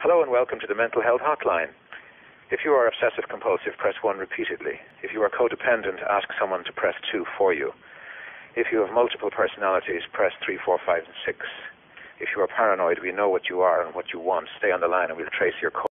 Hello and welcome to the Mental Health Hotline. If you are obsessive compulsive, press 1 repeatedly. If you are codependent, ask someone to press 2 for you. If you have multiple personalities, press 3, 4, 5, and 6. If you are paranoid, we know what you are and what you want. Stay on the line and we'll trace your call.